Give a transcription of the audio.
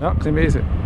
Ja, klein.